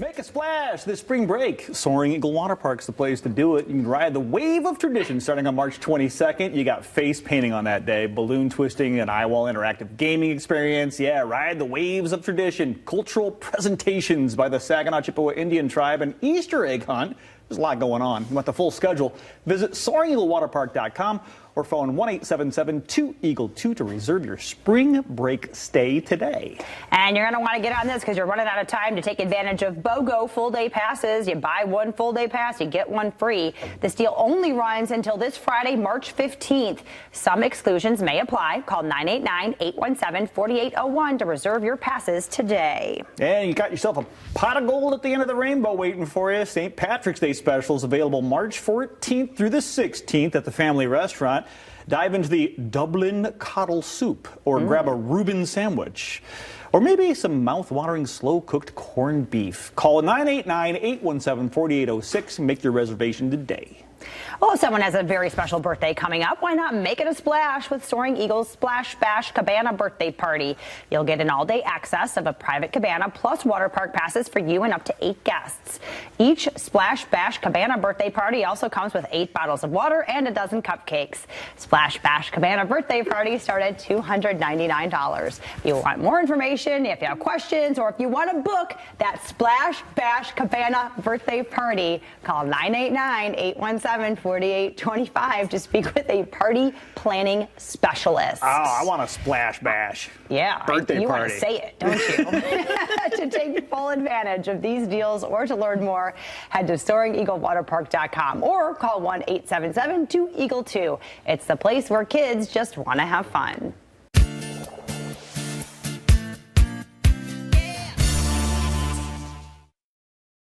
Make a splash this spring break. Soaring Eagle Water Park's the place to do it. You can ride the wave of tradition starting on March 22nd. You got face painting on that day, balloon twisting, an eye wall interactive gaming experience. Yeah, ride the waves of tradition, cultural presentations by the Saginaw Chippewa Indian tribe, an Easter egg hunt. There's a lot going on. You want the full schedule? Visit SoaringEagleWaterPark.com or phone 1-877-2-EAGLE-2 to reserve your spring break stay today. And you're going to want to get on this because you're running out of time to take advantage of BOGO full day passes. You buy one full day pass, you get one free. This deal only runs until this Friday, March 15th. Some exclusions may apply. Call 989-817-4801 to reserve your passes today. And you got yourself a pot of gold at the end of the rainbow waiting for you. St. Patrick's Day specials available March 14th through the 16th at the family restaurant. Dive into the Dublin Coddle Soup or mm. grab a Reuben sandwich. Or maybe some mouth-watering slow-cooked corned beef. Call 989-817-4806 and make your reservation today. Well, if someone has a very special birthday coming up, why not make it a splash with Soaring Eagles Splash Bash Cabana birthday party? You'll get an all-day access of a private cabana plus water park passes for you and up to eight guests. Each Splash Bash Cabana birthday party also comes with eight bottles of water and a dozen cupcakes. Splash Bash Cabana birthday party start at $299. If you want more information, if you have questions, or if you want to book that Splash Bash Cabana birthday party, call 989 817 4825 to speak with a party planning specialist. Oh, I want a splash bash. Yeah. Birthday you party. want to say it, don't you? to take full advantage of these deals or to learn more, head to SoaringEagleWaterPark.com or call 1 877 2 Eagle 2. It's the place where kids just want to have fun.